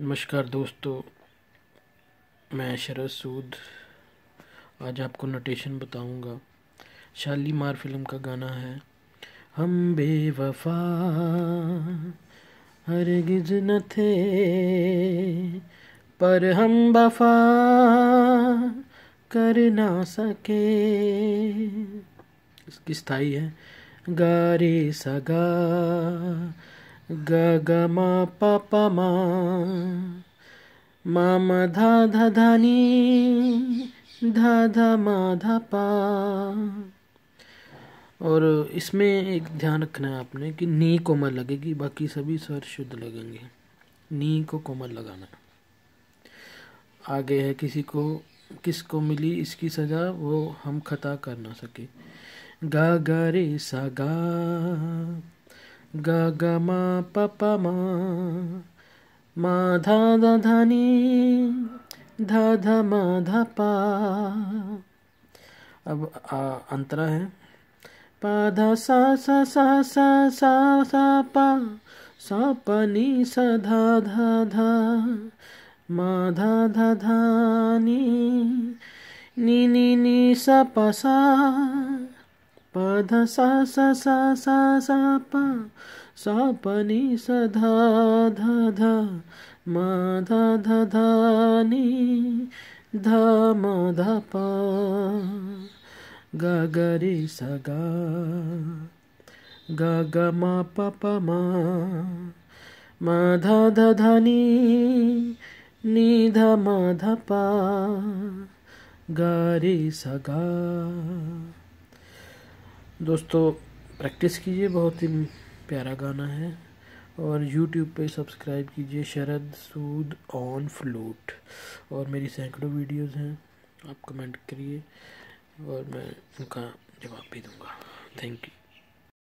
नमस्कार दोस्तों, मैं शरद सूद। आज आपको नोटेशन बताऊँगा। शालीमार फ़िल्म का गाना है। हम बेवफा, हरगिज न थे, पर हम वफा कर ना सके। इसकी स्थायी है, गारे सगा ग ग म प प म म म ध ध ध नी ध ध म ध पा और इसमें एक ध्यान रखना है आपने कि नी कोमल लगेगी, बाकी सभी स्वर शुद्ध लगेंगे। नी को कोमल लगाना। आगे है किसी को, किसको मिली इसकी सजा, वो हम खता कर ना सके। गा गा रे सा गा ग ग म म ध ध ध ध म ध प। अब अंतरा है। प ध स स स स स स प। स प नि स ध ध ध। म ध ध ध नि नि नि नि स प स। ध स स स स स प स प नि स ध ध ध, म ध ध ध नि, ध म ध प, ग ग रे स ग ग ग म प प म म ध ध ध नि नि ध म ध प, ग रे स ग। दोस्तों प्रैक्टिस कीजिए, बहुत ही प्यारा गाना है। और यूट्यूब पे सब्सक्राइब कीजिए, शरद, सूद ऑन फ्लूट और मेरी सैकड़ों वीडियोस हैं, आप कमेंट करिए और मैं उनका जवाब भी दूँगा। Thank you